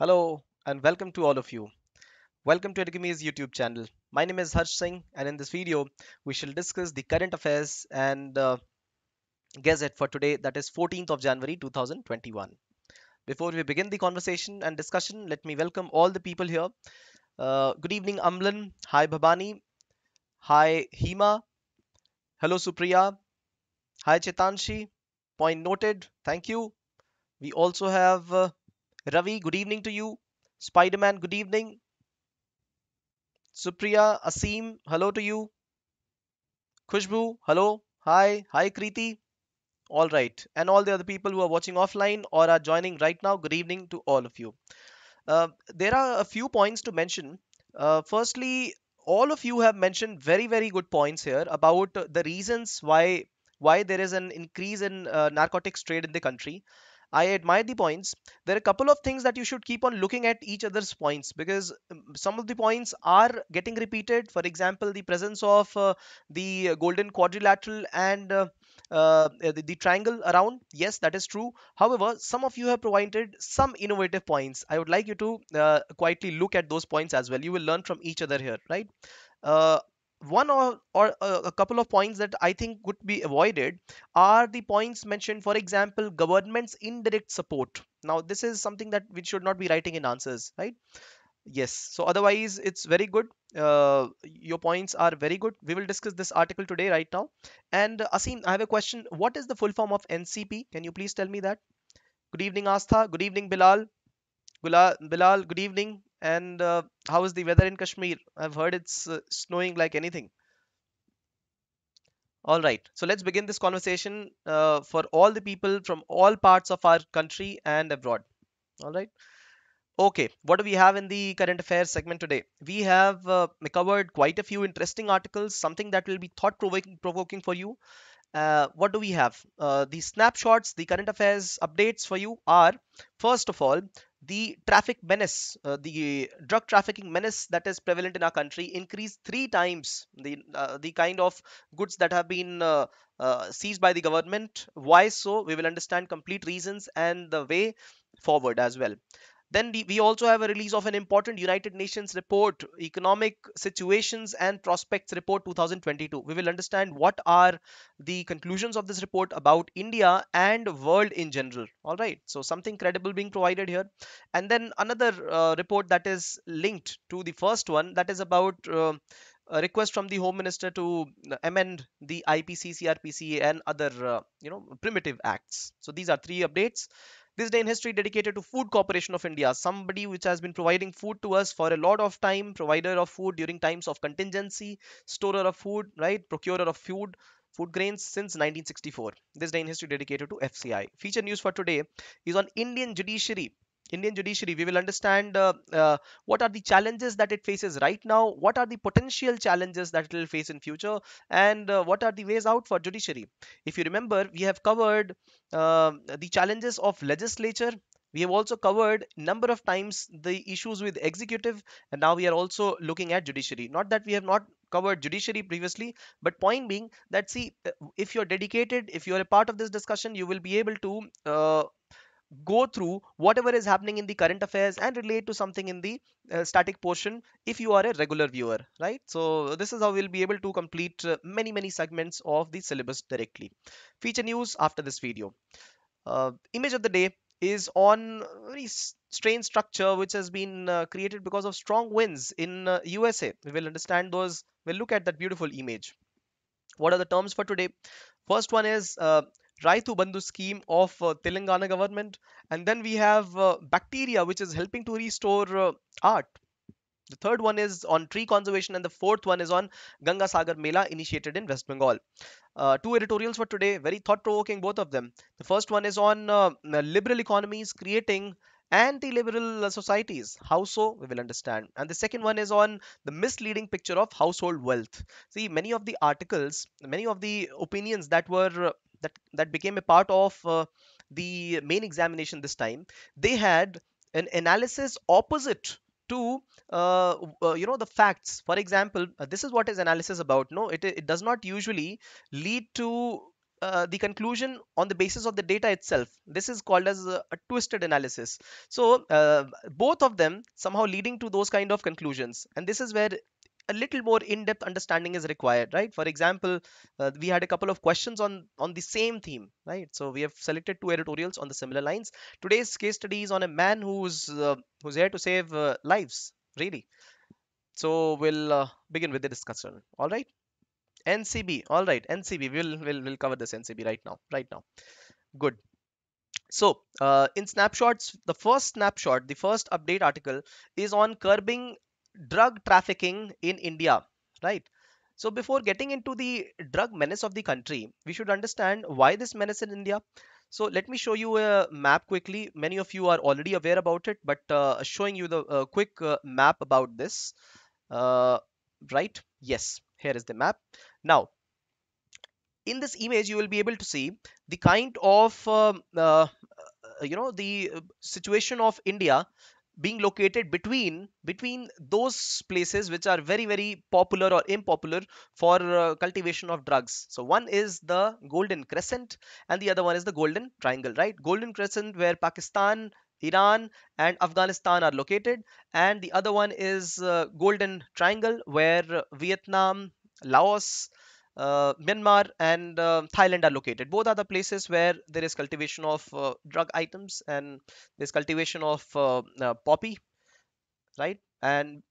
Hello and welcome to all of you. Welcome to Edukemy's YouTube channel. My name is Harsh Singh and in this video we shall discuss the current affairs and uh, gazette for today that is 14th of January 2021. Before we begin the conversation and discussion, let me welcome all the people here. Uh, good evening Amlan. Hi Bhabani. Hi Hima. Hello Supriya. Hi Chetanshi. Point noted. Thank you. We also have uh, Ravi. Good evening to you. Spider-Man. Good evening. Supriya, Asim, hello to you. Khushbu, hello. Hi. Hi, Kriti. All right. And all the other people who are watching offline or are joining right now, good evening to all of you. Uh, there are a few points to mention. Uh, firstly, all of you have mentioned very, very good points here about the reasons why why there is an increase in uh, narcotics trade in the country. I admire the points. There are a couple of things that you should keep on looking at each other's points because um, some of the points are getting repeated. For example, the presence of uh, the golden quadrilateral and uh, uh, the, the triangle around. Yes, that is true. However, some of you have provided some innovative points. I would like you to uh, quietly look at those points as well. You will learn from each other here, right? One or, or uh, a couple of points that I think could be avoided are the points mentioned, for example, government's indirect support. Now, this is something that we should not be writing in answers, right? Yes. So otherwise, it's very good. Uh, your points are very good. We will discuss this article today, right now. And uh, Asim, I have a question. What is the full form of NCB? Can you please tell me that? Good evening, Astha. Good evening, Bilal. Bilal, good evening. And uh, how is the weather in Kashmir? I've heard it's uh, snowing like anything. All right, so let's begin this conversation uh, for all the people from all parts of our country and abroad. All right. Okay, what do we have in the current affairs segment today? We have uh, covered quite a few interesting articles, something that will be thought provoking, for you. Uh, what do we have? Uh, the snapshots, the current affairs updates for you are first of all, the traffic menace, uh, the drug trafficking menace that is prevalent in our country increased three times the uh, the kind of goods that have been uh, uh, seized by the government. Why so? We will understand complete reasons and the way forward as well. Then we also have a release of an important United Nations report, Economic Situations and Prospects Report 2022. We will understand what are the conclusions of this report about India and world in general. All right, so something credible being provided here. And then another uh, report that is linked to the first one that is about uh, a request from the home minister to amend the IPC, CRPC and other uh, you know primitive acts. So these are three updates this day in history dedicated to Food Corporation of India, somebody which has been providing food to us for a lot of time, provider of food during times of contingency, storer of food, right, procurer of food, food grains since 1964. This day in history dedicated to FCI. Feature news for today is on Indian judiciary. Indian judiciary, we will understand uh, uh, what are the challenges that it faces right now, what are the potential challenges that it will face in future, and uh, what are the ways out for judiciary. If you remember, we have covered um, the challenges of legislature. We have also covered number of times the issues with executive, and now we are also looking at judiciary. Not that we have not covered judiciary previously but point being that see if you're dedicated if you're a part of this discussion you will be able to uh, go through whatever is happening in the current affairs and relate to something in the uh, static portion if you are a regular viewer right? So this is how we'll be able to complete uh, many many segments of the syllabus directly. Feature news after this video. Uh, image of the day is on very strange structure which has been uh, created because of strong winds in USA uh, we will understand those we'll look at that beautiful image. What are the terms for today? First one is uh, Rythu Bandhu scheme of uh, Telangana government. And then we have uh, bacteria, which is helping to restore uh, art. The third one is on tree conservation, and the fourth one is on Ganga Sagar Mela initiated in West Bengal. Uh, two editorials for today, very thought provoking, both of them. The first one is on uh, liberal economies creating anti-liberal societies how so we will understand and the second one is on the misleading picture of household wealth see many of the articles many of the opinions that were that that became a part of uh, the main examination this time they had an analysis opposite to uh, uh, you know the facts for example uh, this is what is analysis about no it, it does not usually lead to uh, the conclusion on the basis of the data itself. This is called as a, a twisted analysis. So uh, both of them somehow leading to those kind of conclusions. And this is where a little more in-depth understanding is required right? For example uh, we had a couple of questions on on the same theme right? So we have selected two editorials on the similar lines. Today's case study is on a man who's uh, who's here to save uh, lives really. So we'll uh, begin with the discussion. All right? Ncb all right ncb we'll we'll, we'll cover this ncb right now right now. Good. So uh, in snapshots the first snapshot the first update article is on curbing drug trafficking in India, right? So before getting into the drug menace of the country, we should understand why this menace in India. So let me show you a map quickly. Many of you are already aware about it, but uh, showing you the uh, quick uh, map about this. Uh, right? Yes, here is the map. Now, in this image, you will be able to see the kind of, um, uh, you know, the situation of India being located between between those places which are very very popular or unpopular for uh, cultivation of drugs. So one is the golden crescent and the other one is the golden triangle right? Golden crescent where pakistan iran and afghanistan are located and the other one is uh, golden triangle where vietnam laos uh, Myanmar and uh, Thailand are located. Both are the places where there is cultivation of uh, drug items and there's cultivation of uh, uh, poppy, right? And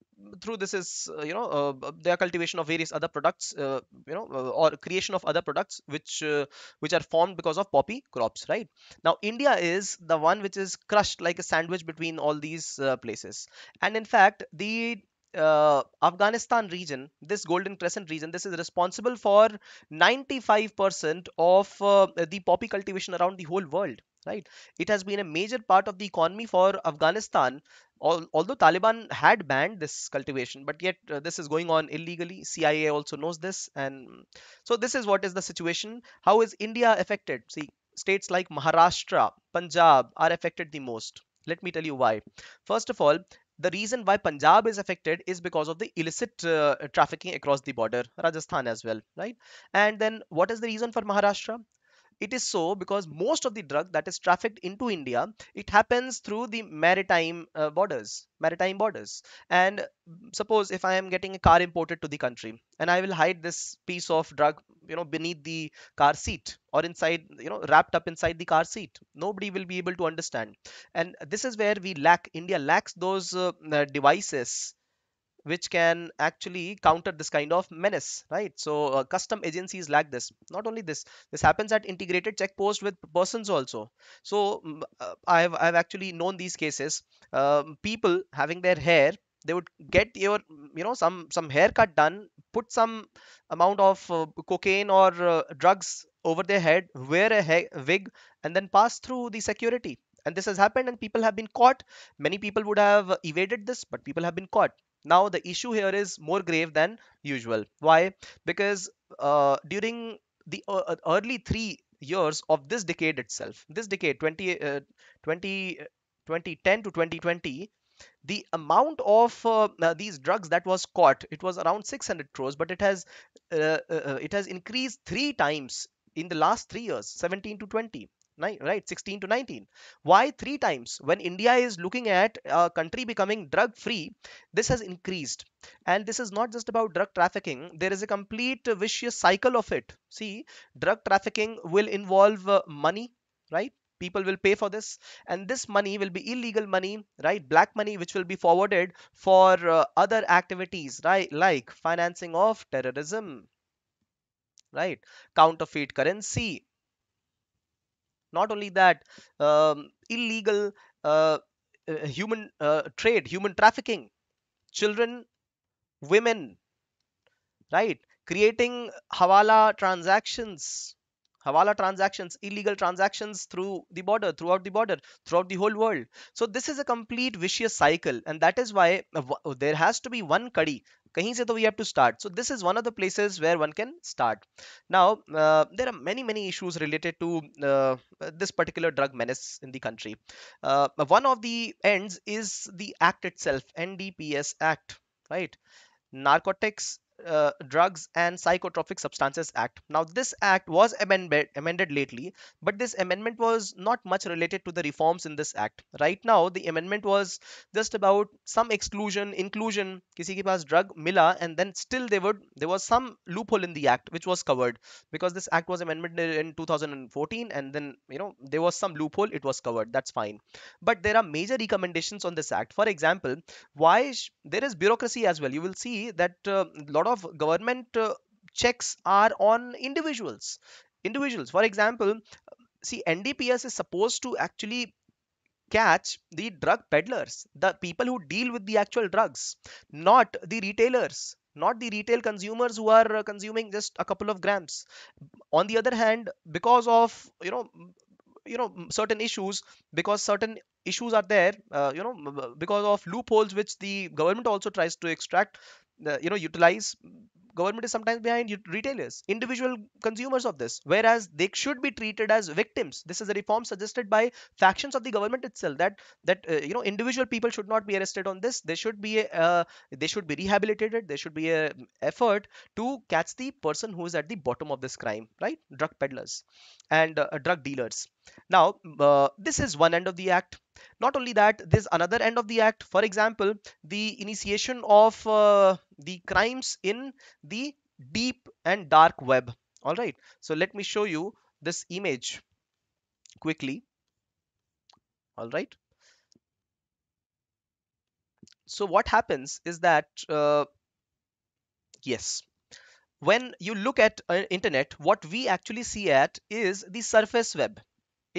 through this is uh, you know uh, their cultivation of various other products you know or creation of other products which which are formed because of poppy crops right now india is the one which is crushed like a sandwich between all these places and in fact the uh, Afghanistan region, this Golden Crescent region, this is responsible for 95% of uh, the poppy cultivation around the whole world. Right, it has been a major part of the economy for Afghanistan. although Taliban had banned this cultivation, but yet uh, this is going on illegally. CIA also knows this, and so this is what is the situation. How is India affected? See, states like Maharashtra, Punjab are affected the most. Let me tell you why. First of all, the reason why Punjab is affected is because of the illicit uh, trafficking across the border, Rajasthan as well, right? And then what is the reason for Maharashtra? It is so because most of the drug that is trafficked into India, it happens through the maritime uh, borders, maritime borders. And suppose if I am getting a car imported to the country and I will hide this piece of drug, you know, beneath the car seat or inside, you know, wrapped up inside the car seat, nobody will be able to understand. And this is where we lack, India lacks those uh, uh devices which can actually counter this kind of menace right? So uh, custom agencies like this. Not only this this happens at integrated check post with persons also. So uh, i've i've actually known these cases. Um, people having their hair they would get your you know some some haircut done put some amount of uh, cocaine or uh, drugs over their head wear a wig and then pass through the security. And this has happened and people have been caught. Many people would have evaded this but people have been caught now the issue here is more grave than usual. Why? Because uh, during the uh, uh early three years of this decade itself, this decade 20, uh, 20, 2010 to 2020, the amount of uh, uh, these drugs that was caught it was around 600 crores but it has uh, uh, it has increased three times in the last three years 17 to 20 right 16 to 19 why three times? When india is looking at a country becoming drug free this has increased. And this is not just about drug trafficking. There is a complete vicious cycle of it. See drug trafficking will involve uh, money right? People will pay for this. And this money will be illegal money right? Black money which will be forwarded for uh, other activities right? Like financing of terrorism right? Counterfeit currency not only that, um, illegal uh, human uh, trade, human trafficking, children, women, right? Creating hawala transactions, hawala transactions illegal transactions through the border throughout the border throughout the whole world so this is a complete vicious cycle and that is why uh, there has to be one kadi kahin se to we have to start. So this is one of the places where one can start. Now uh, there are many many issues related to uh, this particular drug menace in the country. Uh, one of the ends is the act itself ndps act right? Narcotics uh, drugs and psychotropic substances act. Now this act was amended amended lately but this amendment was not much related to the reforms in this act. Right now the amendment was just about some exclusion inclusion kisi ke paas drug mila and then still they would there was some loophole in the act which was covered because this act was amended in 2014 and then you know there was some loophole it was covered. That's fine. But there are major recommendations on this act. For example why there is bureaucracy as well. You will see that a uh, lot of government uh, checks are on individuals. Individuals, for example, see NDPS is supposed to actually catch the drug peddlers, the people who deal with the actual drugs, not the retailers not the retail consumers who are consuming just a couple of grams on the other hand because of you know you know certain issues because certain issues are there uh, you know because of loopholes which the government also tries to extract uh, you know utilize government is sometimes behind retailers, individual consumers of this, whereas they should be treated as victims. This is a reform suggested by factions of the government itself that that uh, you know individual people should not be arrested on this. They should be uh, they should be rehabilitated. There should be a effort to catch the person who is at the bottom of this crime, right? Drug peddlers and uh, drug dealers. Now, uh, this is one end of the act. Not only that, there's another end of the act. For example, the initiation of uh, the crimes in the deep and dark web. All right. So let me show you this image quickly. All right. So what happens is that, uh, yes, when you look at uh, internet, what we actually see at is the surface web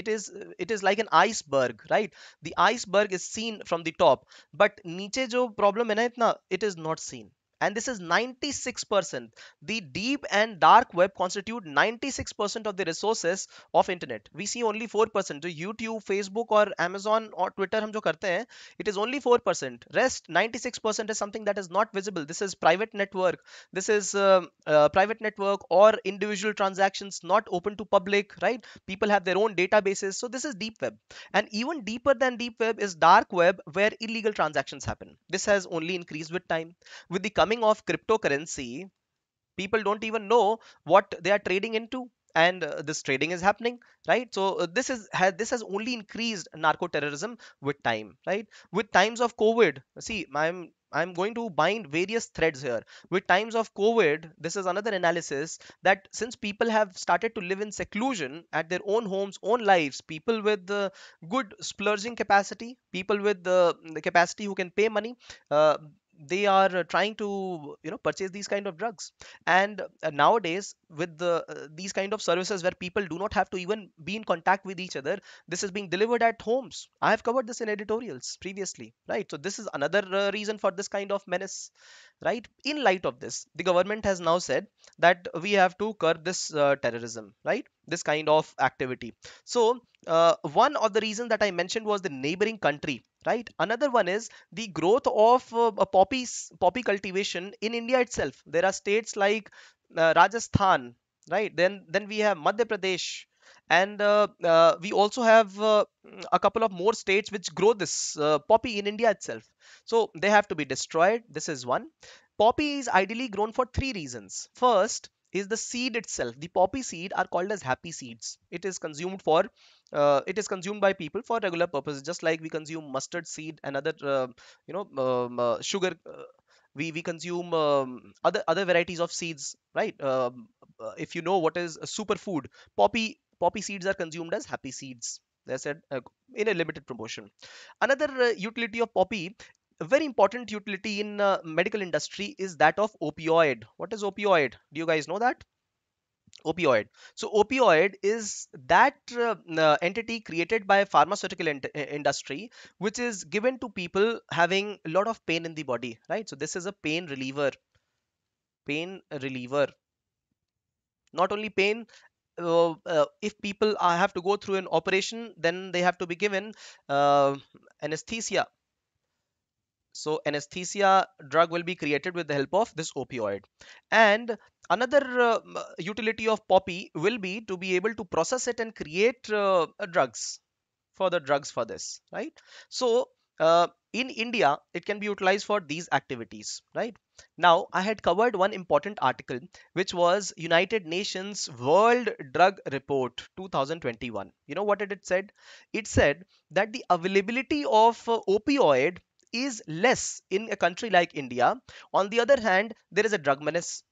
it is it is like an iceberg right? The iceberg is seen from the top but niche jo problem hai na itna it is not seen and this is 96% the deep and dark web constitute 96% of the resources of internet. We see only 4% so youtube facebook or amazon or twitter hum jo karte hain it is only 4% rest 96% is something that is not visible. This is private network. This is uh, uh, private network or individual transactions not open to public right? People have their own databases. So this is deep web. And even deeper than deep web is dark web where illegal transactions happen. This has only increased with time. With the coming of cryptocurrency, people don't even know what they are trading into and uh, this trading is happening right? So uh, this is this has only increased narco terrorism with time right? With times of covid see i'm i'm going to bind various threads here. With times of covid this is another analysis that since people have started to live in seclusion at their own homes own lives people with the good splurging capacity people with the, the capacity who can pay money uh, they are uh, trying to you know purchase these kind of drugs. And uh, nowadays with the uh, these kind of services where people do not have to even be in contact with each other this is being delivered at homes. I have covered this in editorials previously right? So this is another reason for this kind of menace right? In light of this the government has now said that we have to curb this uh, terrorism right? This kind of activity. So uh, one of the reasons that i mentioned was the neighboring country right another one is the growth of uh, poppy poppy cultivation in india itself there are states like uh, rajasthan right then then we have madhya pradesh and uh, uh, we also have uh, a couple of more states which grow this uh, poppy in India itself. So they have to be destroyed. This is one. Poppy is ideally grown for three reasons. First is the seed itself. The poppy seed are called as happy seeds. It is consumed for uh, it is consumed by people for regular purposes, just like we consume mustard seed and other uh, you know um, uh, sugar. we we consume um, other other varieties of seeds, right? Um, if you know what is a superfood, poppy poppy seeds are consumed as happy seeds they said uh, in a limited promotion another uh, utility of poppy a very important utility in uh, medical industry is that of opioid what is opioid do you guys know that opioid so opioid is that uh, uh, entity created by pharmaceutical uh, industry which is given to people having a lot of pain in the body right so this is a pain reliever pain reliever not only pain uh, uh, if people have to go through an operation, then they have to be given uh, anesthesia. So anesthesia drug will be created with the help of this opioid. And another uh, utility of poppy will be to be able to process it and create uh, drugs, further drugs for this, right? So uh, in India, it can be utilized for these activities, right? Now, I had covered one important article, which was United Nations World Drug Report 2021. You know what it said? It said that the availability of uh, opioid is less in a country like India. On the other hand, there is a drug menace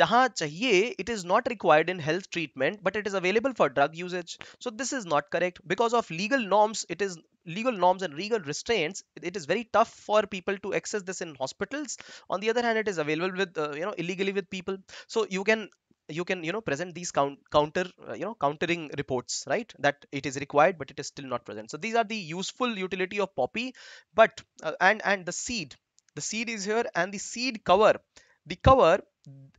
जहां चाहिए it is not required in health treatment but it is available for drug usage so this is not correct because of legal norms it is legal norms and legal restraints it is very tough for people to access this in hospitals on the other hand it is available with uh, you know illegally with people so you can you can you know present these count, counter uh, you know countering reports right that it is required but it is still not present so these are the useful utility of poppy but uh, and and the seed the seed is here and the seed cover the cover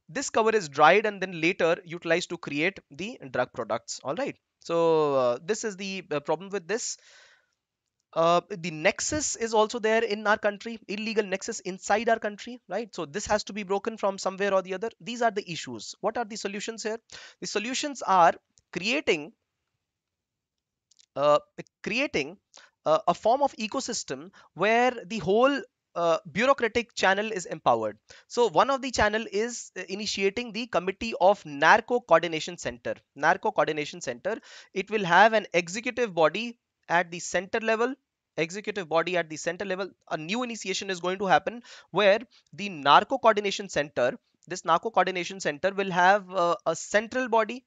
this cover is dried and then later utilized to create the drug products. All right. So uh, this is the uh, problem with this. Uh, the nexus is also there in our country illegal nexus inside our country right? So this has to be broken from somewhere or the other. These are the issues. What are the solutions here? The solutions are creating uh, creating uh, a form of ecosystem where the whole uh, bureaucratic channel is empowered. So one of the channel is uh, initiating the committee of narco coordination center. Narco coordination center. It will have an executive body at the center level executive body at the center level a new initiation is going to happen where the narco coordination center this narco coordination center will have uh, a central body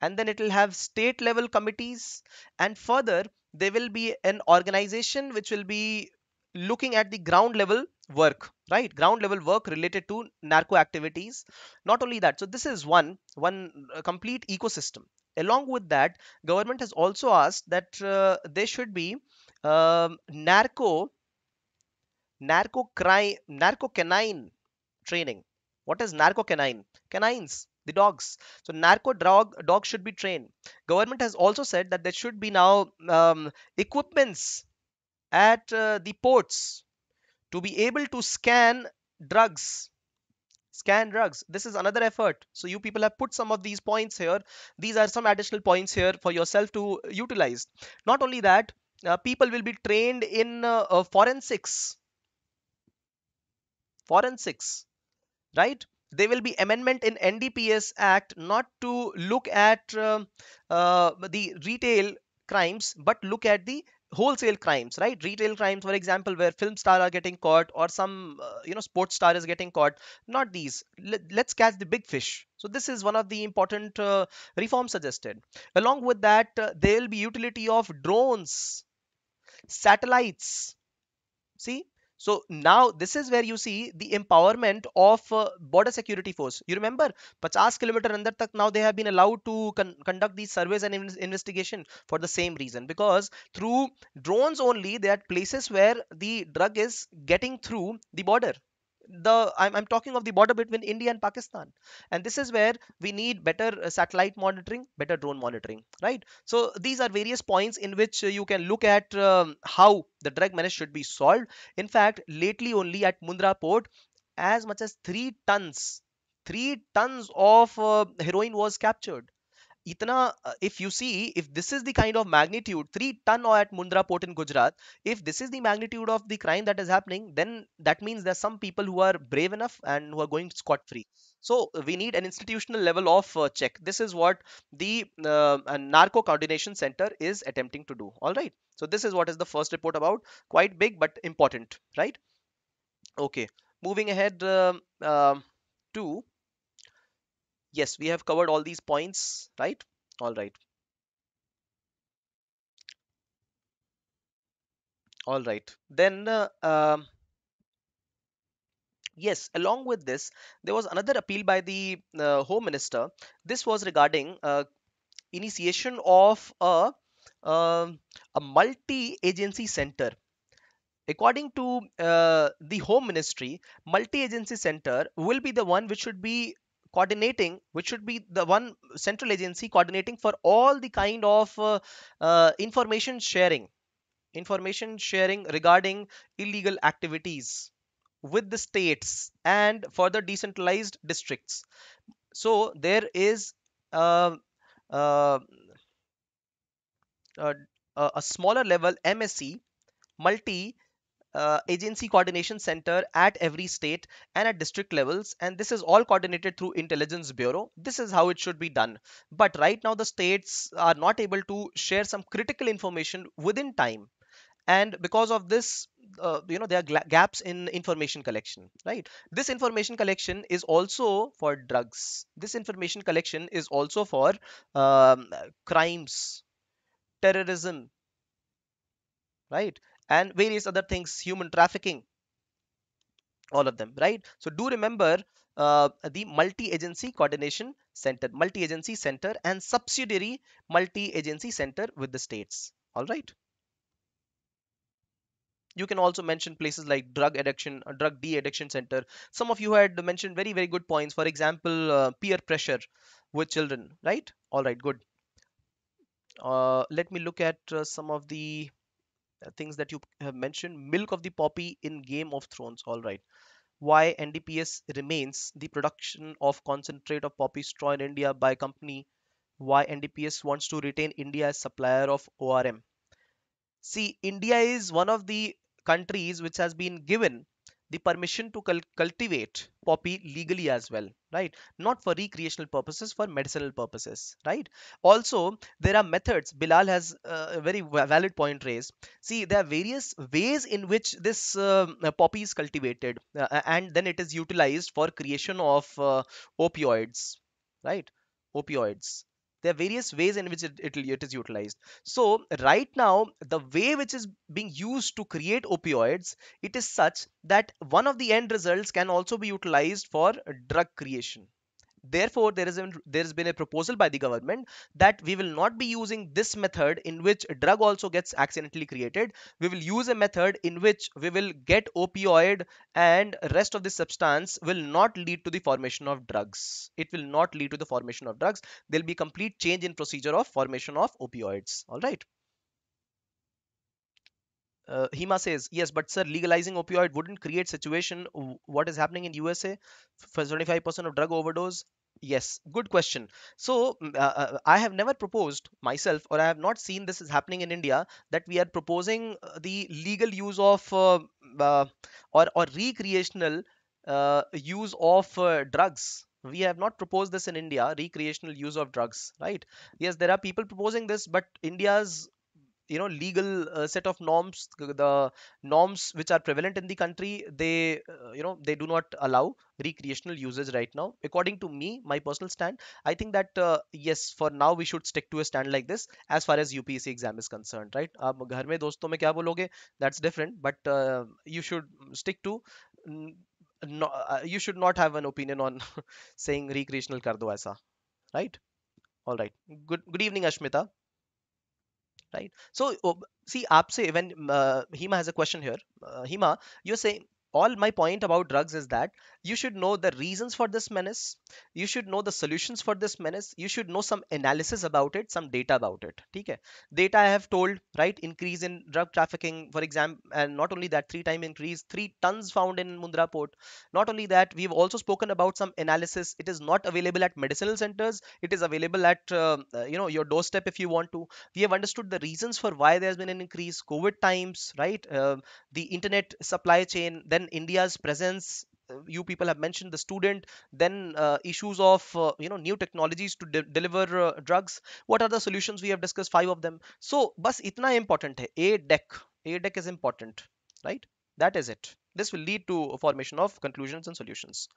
and then it will have state level committees and further there will be an organization which will be looking at the ground level work right? Ground level work related to narco activities. Not only that so this is one one uh, complete ecosystem. Along with that government has also asked that uh, there should be um, narco narco crime narco canine training. What is narco canine? Canines the dogs. So narco dog dogs should be trained. Government has also said that there should be now um, equipments at uh, the ports to be able to scan drugs. Scan drugs. This is another effort. So you people have put some of these points here. These are some additional points here for yourself to utilize. Not only that uh, people will be trained in uh, uh, forensics. Forensics right? There will be amendment in ndps act not to look at uh, uh, the retail crimes but look at the wholesale crimes right? Retail crimes for example where film star are getting caught or some uh, you know sports star is getting caught. Not these. Let, us catch the big fish. So this is one of the important uh, reforms suggested. Along with that uh, there will be utility of drones satellites. See so now this is where you see the empowerment of uh, border security force. You remember 50 kilometer under tak now they have been allowed to con conduct these surveys and in investigation for the same reason because through drones only there are places where the drug is getting through the border the I'm, I'm talking of the border between India and Pakistan. And this is where we need better uh, satellite monitoring better drone monitoring right? So these are various points in which uh, you can look at um, how the drug menace should be solved. In fact lately only at Mundra port as much as 3 tons 3 tons of uh, heroin was captured itna uh, if you see if this is the kind of magnitude 3 ton or at Mundra port in Gujarat if this is the magnitude of the crime that is happening then that means there's some people who are brave enough and who are going scot free so we need an institutional level of uh, check. This is what the uh, narco coordination center is attempting to do. All right. So this is what is the first report about. Quite big but important right? Okay. Moving ahead um to yes we have covered all these points right? All right. All right. Then uh, um, yes along with this there was another appeal by the uh, home minister. This was regarding uh, initiation of a um, a multi-agency center. According to uh, the home ministry multi-agency center will be the one which should be coordinating which should be the one central agency coordinating for all the kind of uh, uh, information sharing. Information sharing regarding illegal activities with the states and further decentralized districts. So there is uh, uh, uh, a smaller level msc multi uh, agency coordination center at every state and at district levels. And this is all coordinated through intelligence bureau. This is how it should be done. But right now the states are not able to share some critical information within time. And because of this uh, you know there are gaps in information collection right? This information collection is also for drugs. This information collection is also for um, crimes terrorism right and various other things human trafficking all of them right? So do remember uh, the multi-agency coordination center multi-agency center and subsidiary multi-agency center with the states all right? You can also mention places like drug addiction uh, drug de-addiction center. Some of you had mentioned very very good points. For example uh, peer pressure with children right? All right good. Uh, let me look at uh, some of the Uh, things that you have mentioned milk of the poppy in game of thrones all right. Why ndps remains the production of concentrate of poppy straw in india by company? Why ndps wants to retain india as supplier of orm see india is one of the countries which has been given the permission to cultivate poppy legally as well right? Not for recreational purposes for medicinal purposes right? Also there are methods bilal has uh, a very valid point raised. See there are various ways in which this uh, poppy is cultivated uh, and then it is utilized for creation of uh, opioids right? Opioids there are various ways in which it, it, it is utilized. So right now the way which is being used to create opioids it is such that one of the end results can also be utilized for drug creation Therefore, there is a, there has been a proposal by the government that we will not be using this method in which a drug also gets accidentally created. We will use a method in which we will get opioid and rest of the substance will not lead to the formation of drugs. It will not lead to the formation of drugs. There will be complete change in procedure of formation of opioids. All right. Uh, Hima says, yes, but sir, legalizing opioid wouldn't create situation what is happening in USA for 75% of drug overdose. Yes, good question. So uh, uh, I have never proposed myself, or I have not seen this is happening in India that we are proposing uh, the legal use of uh, uh, or or recreational use of drugs. We have not proposed this in India, recreational use of drugs, right? Yes, there are people proposing this, but India's you know legal uh, set of norms the norms which are prevalent in the country they uh, you know they do not allow recreational usage right now. According to me my personal stand i think that uh, yes for now we should stick to a stand like this as far as upsc exam is concerned right? aap ghar mein doston mein kya bologe that's different but uh, you should stick to no, uh, you should not have an opinion on saying recreational kar do aisa right? All right. Good good evening ashmita right? So oh, see aapse when uh, hima has a question here. Uh, hima you're saying all my point about drugs is that you should know the reasons for this menace. You should know the solutions for this menace. You should know some analysis about it some data about it. Okay? Data i have told right? Increase in drug trafficking for example and not only that three time increase three tons found in mundra port. Not only that we've also spoken about some analysis. It is not available at medicinal centers. It is available at uh, uh, you know your doorstep if you want to. We have understood the reasons for why there's been an increase covid times right? Uh, the internet supply chain then india's presence you people have mentioned the student then uh, issues of uh, you know new technologies to de deliver uh, drugs. What are the solutions? We have discussed five of them. So bus itna important hai a deck. A deck is important right? That is it. This will lead to formation of conclusions and solutions.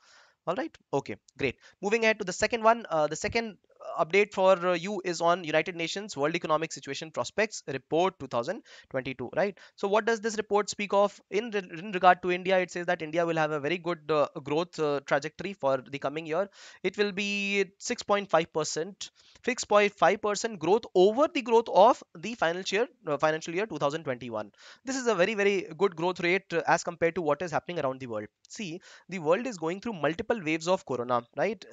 All right? Okay great. Moving ahead to the second one. Uh, the second update for you is on United Nations World Economic Situation Prospects Report 2022, right? So what does this report speak of? In, in regard to India, it says that India will have a very good uh, growth uh, trajectory for the coming year. It will be 6.5%, 6.5% growth over the growth of the financial year, uh, financial year 2021. This is a very, very good growth rate uh, as compared to what is happening around the world. See, the world is going through multiple waves of corona, right?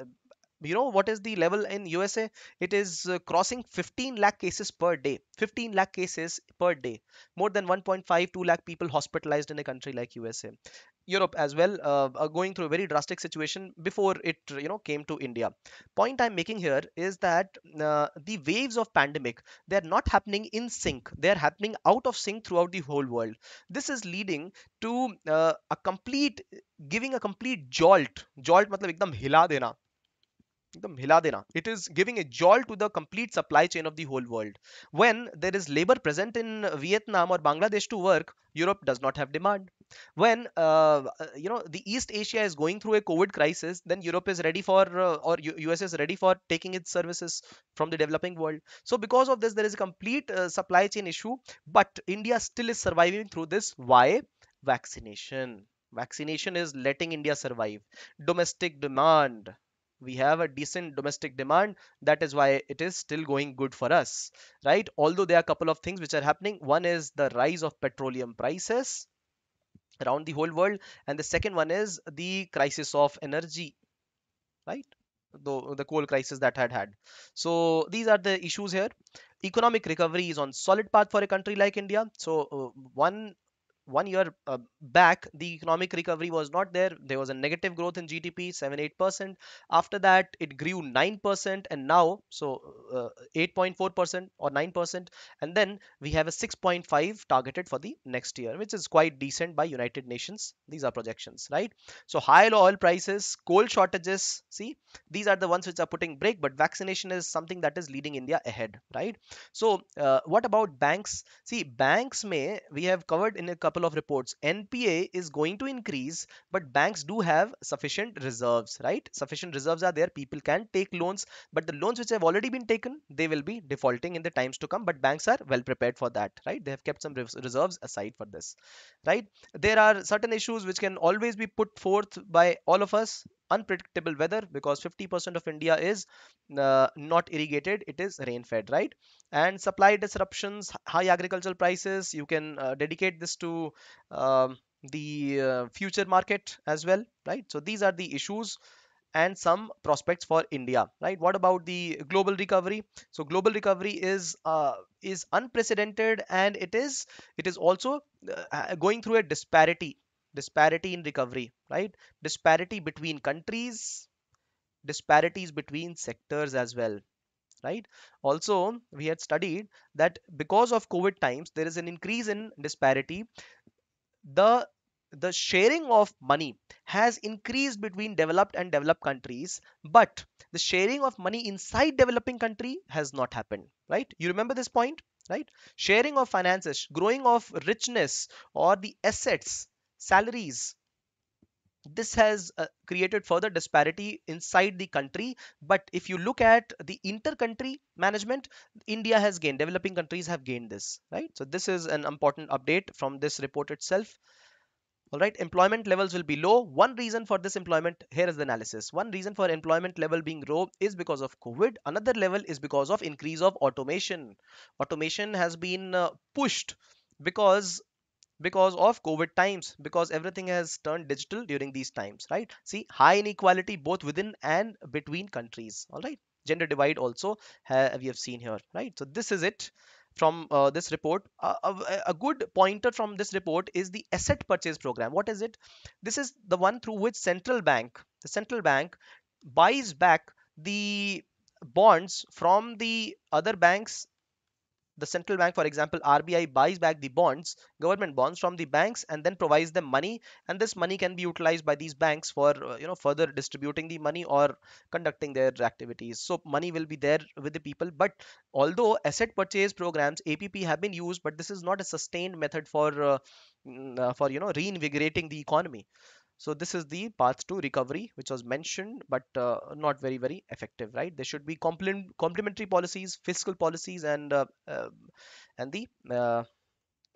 you know what is the level in usa it is uh, crossing 15 lakh cases per day. 15 lakh cases per day. More than 1.5 2 lakh people hospitalized in a country like usa europe as well uh, are going through a very drastic situation before it you know came to india. Point i'm making here is that uh, the waves of pandemic they're not happening in sync. They're happening out of sync throughout the whole world. This is leading to uh, a complete giving a complete jolt. Jolt matlab ekdam hila dena. एकदम हिला देना it is giving a jolt to the complete supply chain of the whole world when there is labor present in vietnam or bangladesh to work europe does not have demand when uh, uh, you know the east asia is going through a covid crisis then europe is ready for uh, or U- us is ready for taking its services from the developing world so because of this there is a complete uh, supply chain issue but india still is surviving through this why vaccination vaccination is letting india survive domestic demand we have a decent domestic demand that is why it is still going good for us right? Although there are a couple of things which are happening. One is the rise of petroleum prices around the whole world and the second one is the crisis of energy right? The, the coal crisis that had had. So these are the issues here. Economic recovery is on solid path for a country like india. So uh, one one year uh, back the economic recovery was not there. There was a negative growth in gdp 7 8% after that it grew 9% and now so uh, 8.4% or 9% and then we have a 6.5 targeted for the next year which is quite decent by united nations. These are projections right? So high oil prices coal shortages see these are the ones which are putting break but vaccination is something that is leading india ahead right? So uh, what about banks? See banks may we have covered in a couple of reports. Npa is going to increase but banks do have sufficient reserves right? Sufficient reserves are there. People can take loans but the loans which have already been taken they will be defaulting in the times to come but banks are well prepared for that right? They have kept some reserves aside for this right? There are certain issues which can always be put forth by all of us unpredictable weather because 50% of india is uh, not irrigated it is rain fed right and supply disruptions high agricultural prices you can uh, dedicate this to um, the uh, future market as well right so these are the issues and some prospects for India, right? What about the global recovery? So global recovery is uh, is unprecedented and it is it is also uh, going through a disparity disparity in recovery, right? Disparity between countries, disparities between sectors as well right? Also we had studied that because of covid times there is an increase in disparity. The the sharing of money has increased between developed and developed countries but the sharing of money inside developing country has not happened right? You remember this point right? Sharing of finances growing of richness or the assets salaries. This has uh, created further disparity inside the country. But if you look at the inter-country management india has gained developing countries have gained this right? So this is an important update from this report itself. All right employment levels will be low. One reason for this employment here is the analysis. One reason for employment level being low is because of covid. Another level is because of increase of automation. Automation has been uh, pushed because because of covid times because everything has turned digital during these times right? See high inequality both within and between countries all right? Gender divide also we have seen here right? So this is it from uh, this report. A, a good pointer from this report is the asset purchase program. What is it? This is the one through which central bank the central bank buys back the bonds from the other banks the central bank for example rbi buys back the bonds government bonds from the banks and then provides them money. And this money can be utilized by these banks for uh, you know further distributing the money or conducting their activities. So money will be there with the people. But although asset purchase programs app have been used but this is not a sustained method for uh, mm, uh, for you know reinvigorating the economy so this is the path to recovery, which was mentioned, but uh, not very, very effective, right? There should be complement complementary policies, fiscal policies, and uh, uh, and the uh,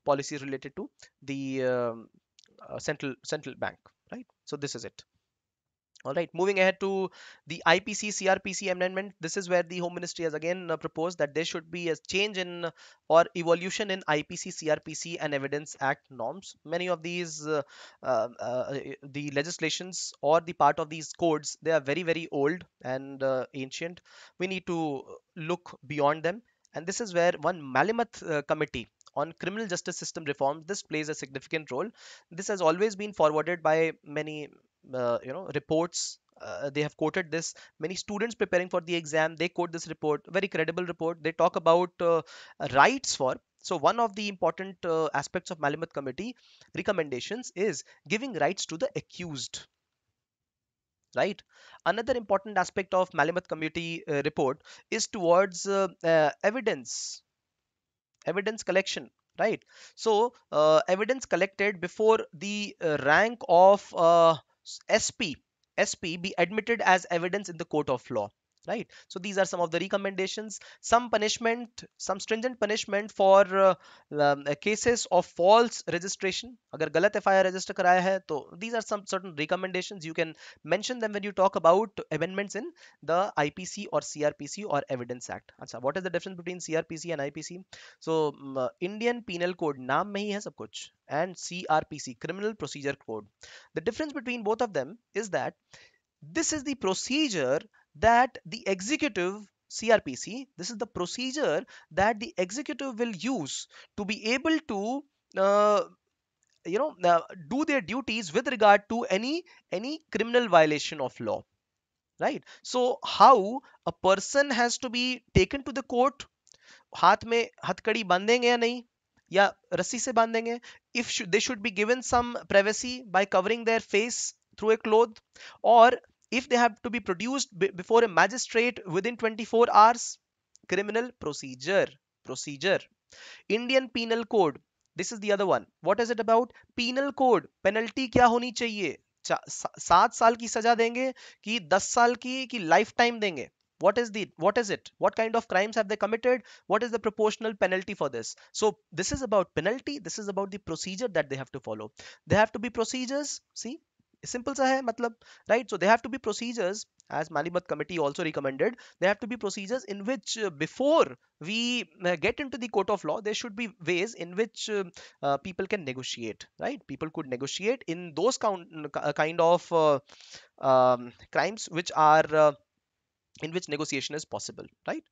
policies related to the um, uh, central central bank, right? So this is it. All right, moving ahead to the IPC CRPC amendment. This is where the Home Ministry has again uh, proposed that there should be a change in or evolution in IPC, CRPC, and Evidence Act norms. Many of these, uh, uh, uh, the legislations or the part of these codes, they are very, very old and uh, ancient. We need to look beyond them. And this is where one Malimath committee on criminal justice system reforms this plays a significant role this has always been forwarded by many uh, you know reports uh, they have quoted this. Many students preparing for the exam they quote this report very credible report. They talk about uh, rights for so one of the important uh, aspects of Malimath committee recommendations is giving rights to the accused right? Another important aspect of Malimath committee uh, report is towards uh, evidence evidence collection right? So evidence collected before the rank of sp sp be admitted as evidence in the court of law right? So these are some of the recommendations some punishment some stringent punishment for uh, um, cases of false registration. agar galat fir register karaya hai to these are some certain recommendations. You can mention them when you talk about amendments in the ipc or crpc or evidence act. Achha, what is the difference between crpc and ipc so um, uh, indian penal code naam mein hi hai sab kuch and crpc criminal procedure code. The difference between both of them is that this is the procedure that the executive CRPC, this is the procedure that the executive will use to be able to uh, you know uh, do their duties with regard to any any criminal violation of law right so how a person has to be taken to the court हाथ में हथकड़ी बांधेंगे या नहीं या रस्सी से बांधेंगे if they should be given some privacy by covering their face through a cloth or if they have to be produced before a magistrate within 24 hours criminal procedure procedure indian penal code this is the other one what is it about penal code penalty क्या होनी चाहिए सात साल की सजा देंगे कि दस साल की कि लाइफ टाइम देंगे what is the what is it what kind of crimes have they committed what is the proportional penalty for this so this is about penalty this is about the procedure that they have to follow they have to be procedures see Simple sa hai matlab right? So there have to be procedures as Malimath committee also recommended there have to be procedures in which uh, before we uh, get into the court of law there should be ways in which uh, people can negotiate right? People could negotiate in those kind of um, crimes which are in which negotiation is possible right?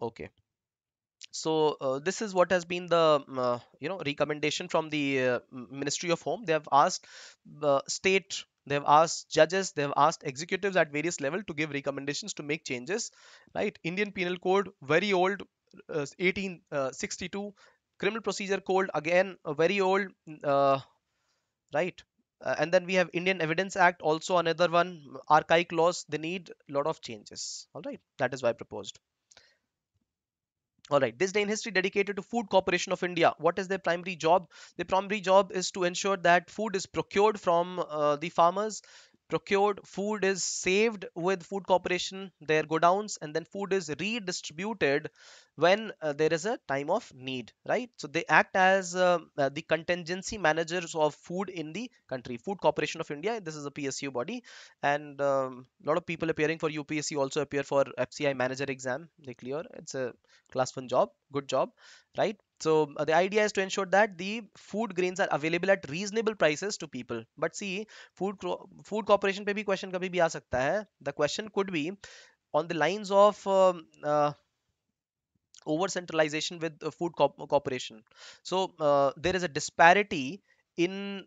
Okay so uh, this is what has been the uh, you know recommendation from the uh, ministry of home. They have asked the state they have asked judges they have asked executives at various level to give recommendations to make changes right? Indian penal code very old 1862 uh, uh, criminal procedure code again very old uh, right? And then we have indian evidence act also another one. Archaic laws they need a lot of changes. All right that is why proposed all right. This day in history dedicated to food corporation of india. What is their primary job? The primary job is to ensure that food is procured from uh, the farmers procured food is saved with food corporation their godowns and then food is redistributed when uh, there is a time of need right? So they act as uh, uh, the contingency managers of food in the country food corporation of india. This is a psu body and a um, lot of people appearing for upsc also appear for fci manager exam. They clear. It's a class one job good job right so uh, the idea is to ensure that the food grains are available at reasonable prices to people. But see food food corporation pe bhi question kabhi bhi aa sakta hai. The question could be on the lines of um, uh, over centralization with food corporation. So uh, there is a disparity in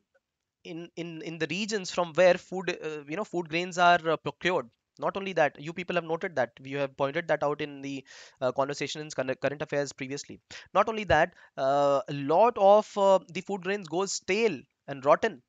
in in in the regions from where food uh, you know food grains are uh, procured not only that you people have noted that we have pointed that out in the uh, conversation in current affairs previously. Not only that uh, a lot of uh, the food grains goes stale and rotten.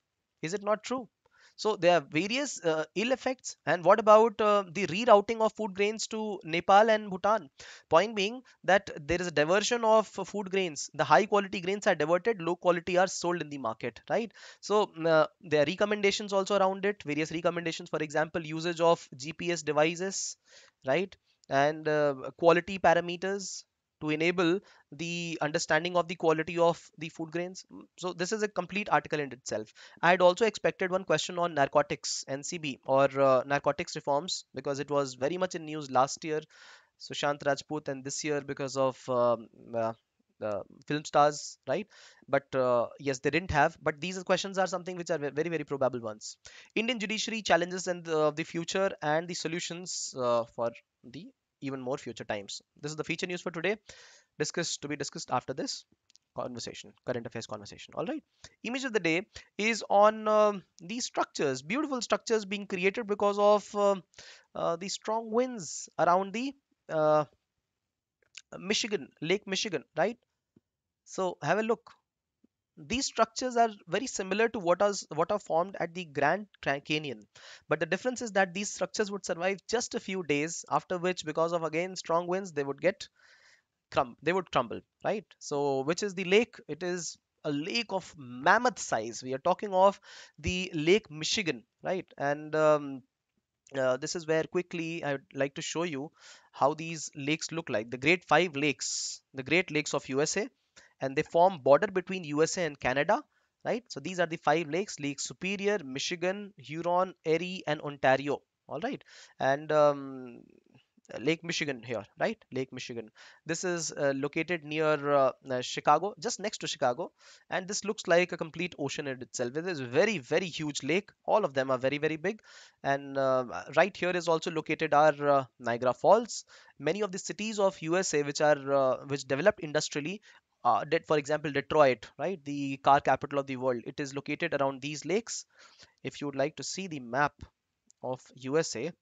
Is it not true so there are various uh, ill effects. And what about uh, the rerouting of food grains to Nepal and Bhutan? Point being that there is a diversion of food grains. The high quality grains are diverted, low quality are sold in the market, right? So uh, there are recommendations also around it. Various recommendations, for example, usage of GPS devices, right? And uh, quality parameters to enable the understanding of the quality of the food grains. Mm, so this is a complete article in itself. I had also expected one question on narcotics ncb or uh, narcotics reforms because it was very much in news last year sushant rajput and this year because of um, uh, uh, film stars right? But uh, yes they didn't have but these questions are something which are very very probable ones. Indian judiciary challenges and the, the future and the solutions uh, for the even more future times. This is the feature news for today discussed to be discussed after this conversation current affairs conversation. All right. Image of the day is on um, these structures beautiful structures being created because of um uh, the strong winds around the uh, michigan lake michigan right? So have a look these structures are very similar to what is what are formed at the grand canyon. But the difference is that these structures would survive just a few days after which because of again strong winds they would get crum they would crumble right? So which is the lake? It is a lake of mammoth size. We are talking of the lake michigan right? And um, uh, this is where quickly i would like to show you how these lakes look like. The great five lakes the great lakes of usa and they form border between usa and canada right so these are the five lakes lake superior michigan huron erie and ontario all right and um, Lake Michigan here, right? Lake Michigan. This is uh, located near uh, uh, Chicago, just next to Chicago, and this looks like a complete ocean in itself. It is a very, very huge lake. All of them are very, very big, and uh, right here is also located our uh, Niagara Falls. Many of the cities of USA which are uh, which developed industrially. Uh, for example, Detroit, right, the car capital of the world. It is located around these lakes. If you would like to see the map of USA,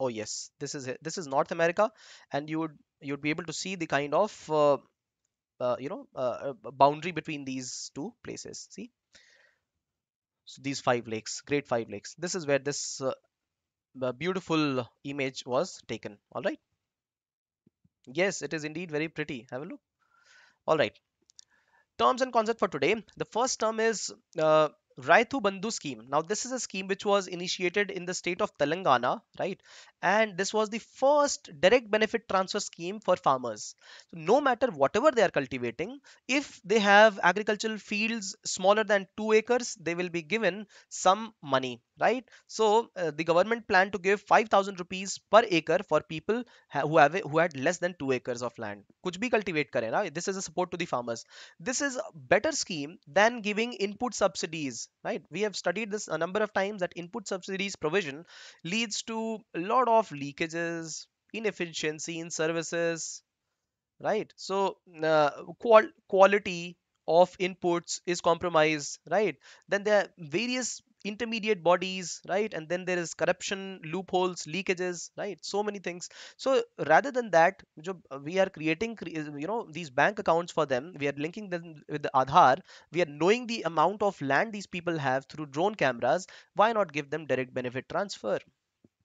Oh yes, this is it. This is North America, and you would you'd be able to see the kind of uh, uh, you know uh, uh, boundary between these two places. See, so these five lakes, Great Five Lakes. This is where this uh, beautiful image was taken. All right. Yes, it is indeed very pretty. Have a look. All right. terms and concept for today. The first term is uh, Rythu Bandhu scheme. Now, this is a scheme which was initiated in the state of Telangana, right? And this was the first direct benefit transfer scheme for farmers. So no matter whatever they are cultivating, if they have agricultural fields smaller than two acres, they will be given some money, right? So uh, the government planned to give 5,000 rupees per acre for people who have who had less than two acres of land. Kuch bhi cultivate kare na. This is a support to the farmers. This is a better scheme than giving input subsidies right? We have studied this a number of times that input subsidies provision leads to a lot of leakages inefficiency in services right? So uh, qual- quality of inputs is compromised right? Then there are various intermediate bodies right? And then there is corruption loopholes leakages right? So many things. So rather than that uh, we are creating uh, you know these bank accounts for them. We are linking them with the Aadhaar. We are knowing the amount of land these people have through drone cameras. Why not give them direct benefit transfer?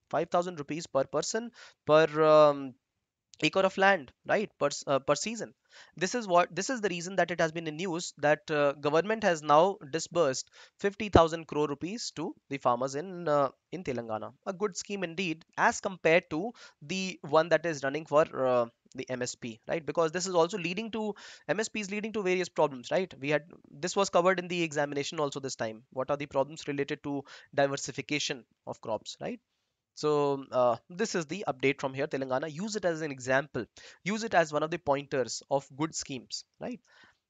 5000 rupees per person per um, acre of land right per, uh, per season. This is what this is the reason that it has been in news that uh, government has now disbursed 50000 crore rupees to the farmers in uh, in telangana. A good scheme indeed as compared to the one that is running for uh, the msp right? Because this is also leading to msp is leading to various problems right? We had this was covered in the examination also this time. What are the problems related to diversification of crops right so uh, this is the update from here, Telangana. Use it as an example. Use it as one of the pointers of good schemes, right?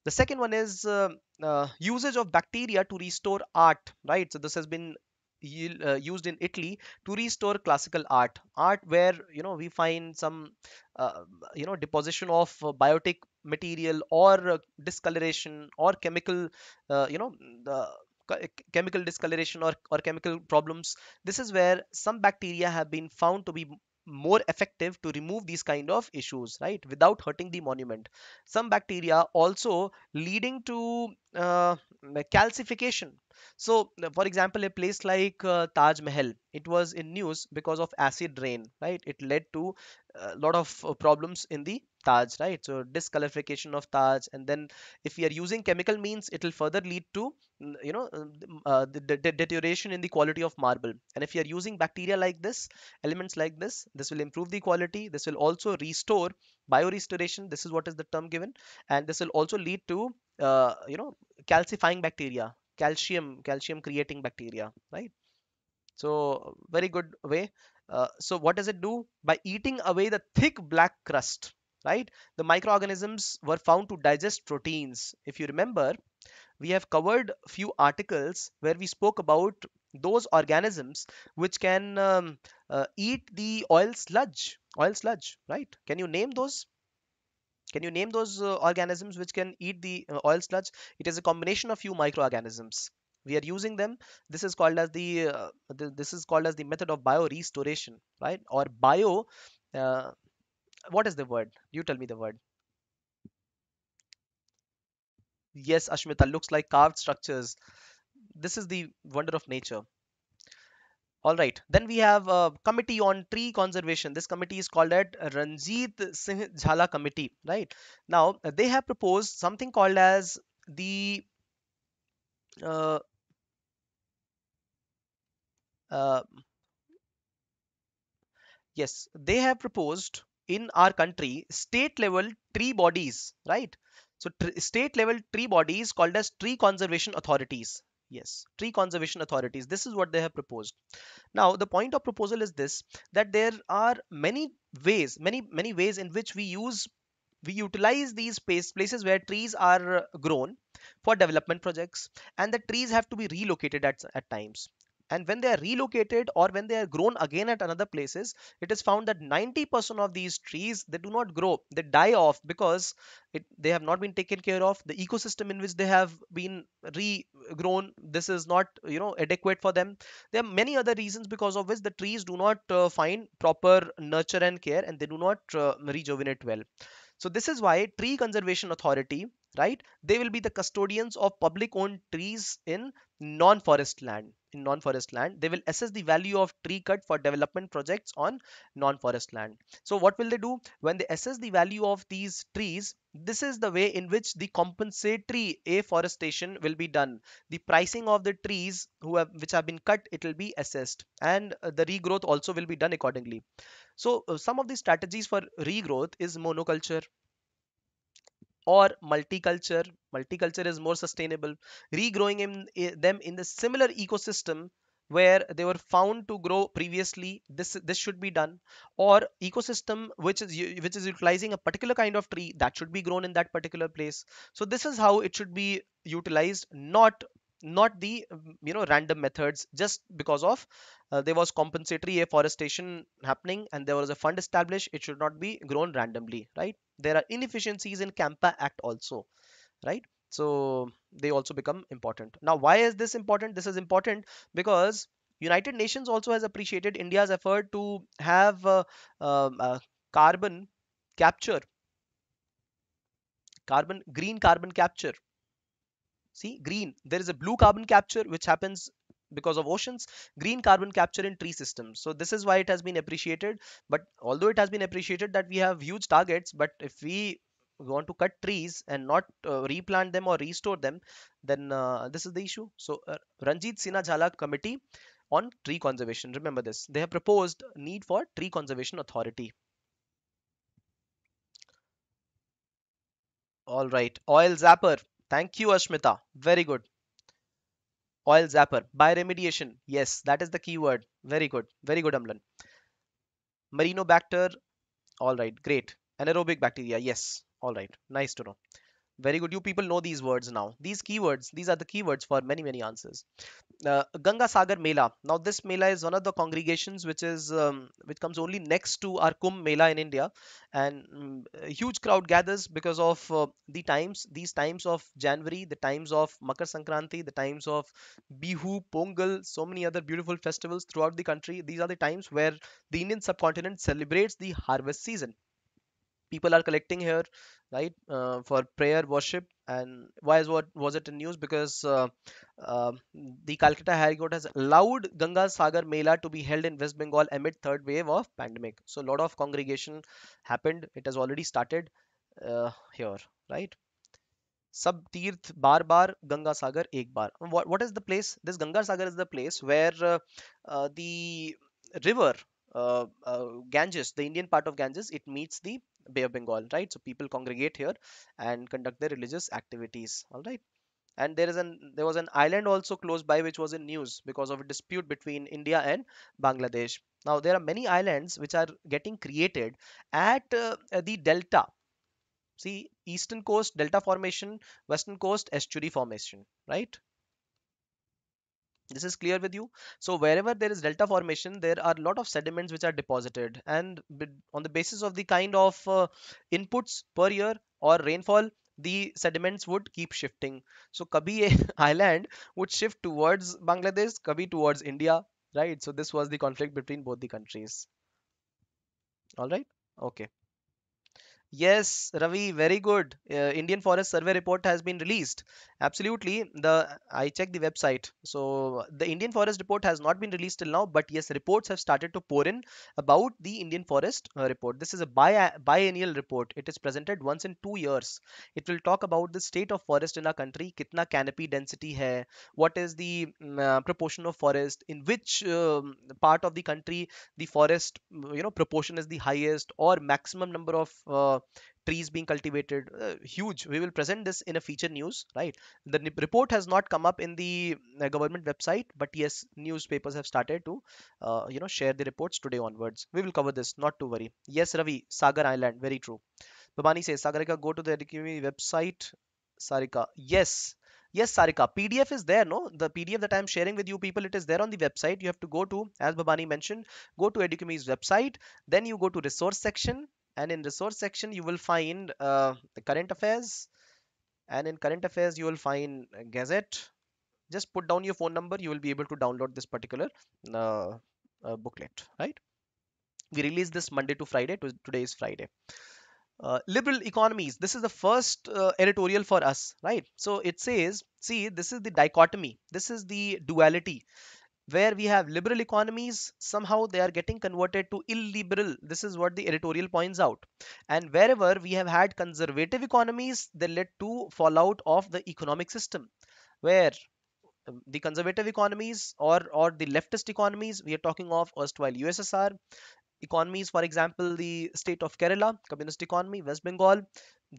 The second one is uh, uh, usage of bacteria to restore art, right? So this has been uh, used in Italy to restore classical art, art where you know we find some uh, you know deposition of uh, biotic material or uh, discoloration or chemical, uh, you know chemical discoloration or, or chemical problems this is where some bacteria have been found to be more effective to remove these kind of issues right without hurting the monument. Some bacteria also leading to uh, calcification So, uh, for example, a place like uh, Taj Mahal, it was in news because of acid rain, right? It led to a lot of uh, problems in the Taj, right? So, discoloration of Taj, and then if we are using chemical means, it will further lead to you know uh, the, uh, the, the deterioration in the quality of marble. And if you are using bacteria like this, elements like this, this will improve the quality. This will also restore biorestoration. This is what is the term given, and this will also lead to uh, you know calcifying bacteria calcium calcium creating bacteria right? So very good way. Uh, so what does it do? By eating away the thick black crust right? The microorganisms were found to digest proteins. If you remember we have covered few articles where we spoke about those organisms which can um, uh, eat the oil sludge oil sludge right? Can you name those can you name those uh, organisms which can eat the uh, oil sludge? It is a combination of few microorganisms. We are using them. This is called as the, uh, this is called as the method of bio restoration right? Or bio. Uh, what is the word? You tell me the word. Yes, Ashmita looks like carved structures. This is the wonder of nature. All right. Then we have a committee on tree conservation. This committee is called at Ranjitsinh Jhala Committee. Right. Now they have proposed something called as the uh, uh, yes, they have proposed in our country state level tree bodies. Right. So state level tree bodies called as tree conservation authorities. Yes, tree conservation authorities. This is what they have proposed. Now, the point of proposal is this, that there are many ways, many, many ways in which we use, we utilize these space, places where trees are grown for development projects and the trees have to be relocated at, at times and when they are relocated or when they are grown again at another places it is found that 90% of these trees they do not grow. They die off because it, they have not been taken care of. The ecosystem in which they have been regrown this is not you know adequate for them. There are many other reasons because of which the trees do not uh, find proper nurture and care and they do not uh, rejuvenate well. So this is why tree conservation authority right they will be the custodians of public owned trees in non-forest land in non-forest land they will assess the value of tree cut for development projects on non-forest land. So what will they do? When they assess the value of these trees this is the way in which the compensatory afforestation will be done. The pricing of the trees who have which have been cut it will be assessed and uh, the regrowth also will be done accordingly. So uh, some of the strategies for regrowth is monoculture or multiculture multiculture is more sustainable regrowing in, them in the similar ecosystem where they were found to grow previously this this should be done or ecosystem which is which is utilizing a particular kind of tree that should be grown in that particular place. So this is how it should be utilized not not the um, you know random methods just because of uh, there was compensatory afforestation happening and there was a fund established it should not be grown randomly right? There are inefficiencies in campa act also right? So they also become important. Now why is this important? This is important because united nations also has appreciated india's effort to have uh, um, uh, carbon capture carbon green carbon capture see green. There is a blue carbon capture which happens because of oceans. Green carbon capture in tree systems. So this is why it has been appreciated. But although it has been appreciated that we have huge targets but if we want to cut trees and not uh, replant them or restore them then uh, this is the issue. So uh, ranjit sinha jhala committee on tree conservation remember this. They have proposed need for tree conservation authority. All right. Oil zapper Thank you, Ashmita. Very good. Oil zapper. Bioremediation. Yes, that is the keyword. Very good. Very good, Amlan. Marinobacter. All right. Great. Anaerobic bacteria. Yes. All right. Nice to know. Very good. You people know these words now. These keywords, these are the keywords for many, many answers. Uh, Ganga Sagar Mela. Now, this Mela is one of the congregations which is um, which comes only next to our Mela in India, and um, huge crowd gathers because of uh, the times, these times of January, the times of Makar Sankranti, the times of Bihu, Pongal, so many other beautiful festivals throughout the country. These are the times where the Indian subcontinent celebrates the harvest season people are collecting here right uh, for prayer worship and why is what was it in news because uh, uh, the Calcutta High Court has allowed Ganga Sagar Mela to be held in West Bengal amid third wave of pandemic. So a lot of congregation happened. It has already started uh, here, right? Sab Tirth Bar Bar Ganga Sagar Ek Bar. What what is the place? This Ganga Sagar is the place where uh, uh, the river uh, uh, Ganges, the Indian part of Ganges, it meets the Bay of Bengal, right? So people congregate here and conduct their religious activities. All right. And there is an there was an island also close by which was in news because of a dispute between India and Bangladesh. Now there are many islands which are getting created at uh, the delta See, eastern coast delta formation, western coast estuary formation, right? This is clear with you. So wherever there is delta formation, there are a lot of sediments which are deposited, and on the basis of the kind of uh, inputs per year or rainfall, the sediments would keep shifting. So Kabi island would shift towards Bangladesh, Kabi towards India, right? So this was the conflict between both the countries. All right. Okay. Yes, Ravi, very good. Uh, Indian Forest Survey report has been released. Absolutely. The I checked the website. So the Indian Forest report has not been released till now, but yes, reports have started to pour in about the Indian Forest uh, report. This is a bi biennial report. It is presented once in two years. It will talk about the state of forest in our country, kitna canopy density hai, what is the mm, uh, proportion of forest, in which um, part of the country the forest you know proportion is the highest or maximum number of uh, trees being cultivated uh, huge. We will present this in a feature news right? The report has not come up in the uh, government website but yes newspapers have started to uh, you know share the reports today onwards. We will cover this not to worry. Yes ravi sagar island very true. Babani says sagarika go to the Edukemy website sarika. Yes. Yes sarika pdf is there no? The pdf that i'm sharing with you people it is there on the website. You have to go to as babani mentioned go to Edukemy's website then you go to resource section and in resource section you will find uh, the current affairs. And in current affairs you will find gazette. Just put down your phone number you will be able to download this particular uh, uh, booklet right? We release this monday to friday. To, today is friday. Uh, liberal economies. This is the first uh, editorial for us right? So it says see this is the dichotomy. This is the duality where we have liberal economies somehow they are getting converted to illiberal. This is what the editorial points out. And wherever we have had conservative economies they led to fallout of the economic system where um, the conservative economies or or the leftist economies we are talking of erstwhile ussr economies for example the state of kerala communist economy west bengal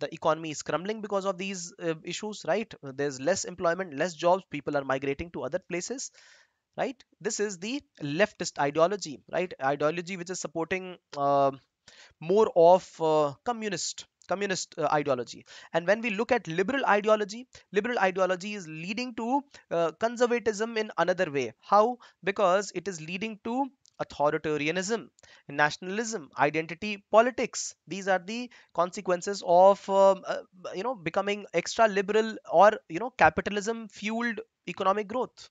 the economy is crumbling because of these uh, issues right? There's less employment less jobs people are migrating to other places right? This is the leftist ideology right? Ideology which is supporting uh, more of uh, communist communist uh, ideology. And when we look at liberal ideology liberal ideology is leading to uh, conservatism in another way. How? Because it is leading to authoritarianism nationalism identity politics. These are the consequences of um, uh, you know becoming extra liberal or you know capitalism fueled economic growth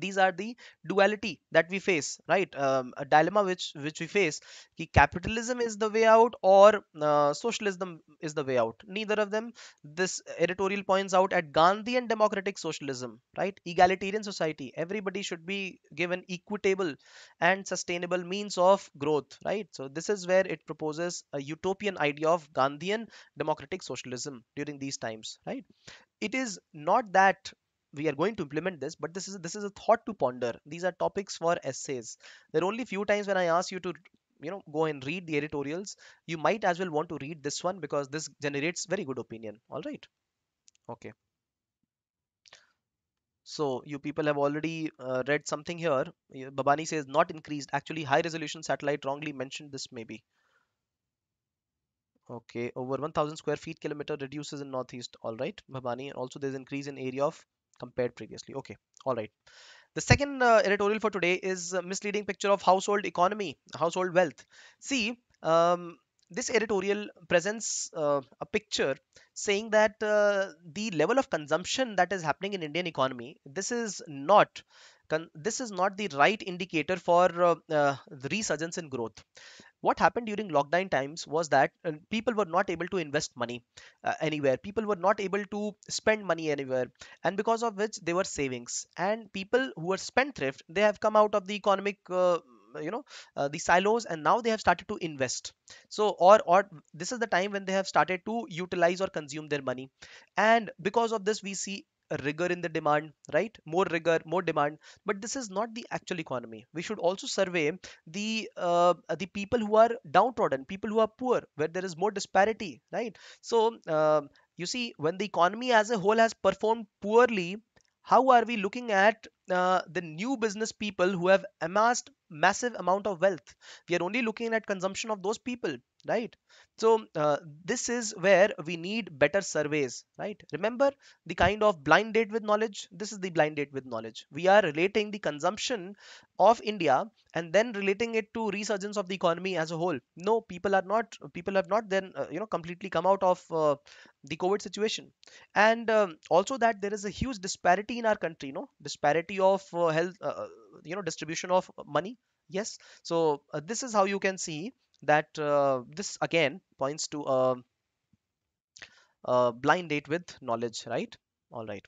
these are the duality that we face right? Um, a dilemma which which we face ki capitalism is the way out or uh, socialism is the way out. Neither of them. This editorial points out at gandhian democratic socialism right? Egalitarian society. Everybody should be given equitable and sustainable means of growth right? So this is where it proposes a utopian idea of gandhian democratic socialism during these times right? It is not that we are going to implement this but this is this is a thought to ponder. These are topics for essays. There are only few times when i ask you to you know go and read the editorials. You might as well want to read this one because this generates very good opinion. All right? Okay. So you people have already uh, read something here. Babani says not increased. Actually high resolution satellite wrongly mentioned this maybe. Okay. Over 1000 square feet kilometer reduces in northeast. All right. Babani also there's increase in area of compared previously. Okay all right. The second uh, editorial for today is a misleading picture of household economy household wealth. See um, this editorial presents uh, a picture saying that uh, the level of consumption that is happening in indian economy this is not this is not the right indicator for uh, uh, the resurgence in growth what happened during lockdown times was that uh, people were not able to invest money uh, anywhere. People were not able to spend money anywhere. And because of which they were savings. And people who were spendthrift they have come out of the economic uh, you know uh, the silos and now they have started to invest. So or or this is the time when they have started to utilize or consume their money. And because of this we see rigor in the demand right? More rigor more demand. But this is not the actual economy. We should also survey the uh, the people who are downtrodden people who are poor where there is more disparity right? So uh, you see when the economy as a whole has performed poorly how are we looking at uh, the new business people who have amassed massive amount of wealth. We are only looking at consumption of those people right? So uh, this is where we need better surveys right? Remember the kind of blind date with knowledge? This is the blind date with knowledge. We are relating the consumption of india and then relating it to resurgence of the economy as a whole. No people are not people have not then uh, you know completely come out of uh, the covid situation. And um, also that there is a huge disparity in our country you know disparity of uh, health uh, you know distribution of money? Yes. So uh, this is how you can see that uh, this again points to a, a blind date with knowledge right? All right.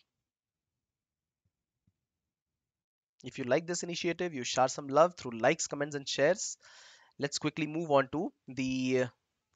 If you like this initiative you share some love through likes comments and shares. Let's quickly move on to the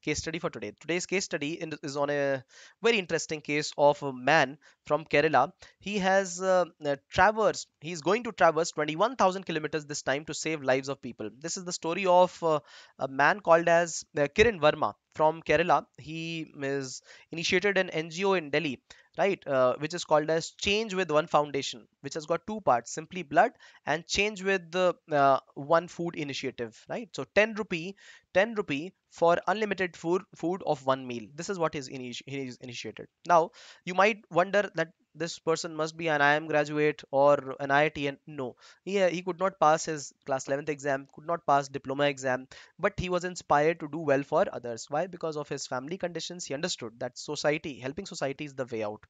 case study for today. Today's case study is on a very interesting case of a man from Kerala. He has uh, uh, traversed, he's going to traverse 21,000 kilometers this time to save lives of people. This is the story of uh, a man called as uh, Kiran Verma from Kerala. He is initiated an NGO in Delhi right uh, which is called as change with one foundation which has got two parts simply blood and change with the uh, one food initiative right? So 10 rupee 10 rupee for unlimited food food of one meal. This is what is initi- is initiated. Now you might wonder that this person must be an IIM graduate or an IITian. No, he, he could not pass his class 11th exam, could not pass diploma exam, but he was inspired to do well for others. Why? Because of his family conditions, he understood that society, helping society is the way out.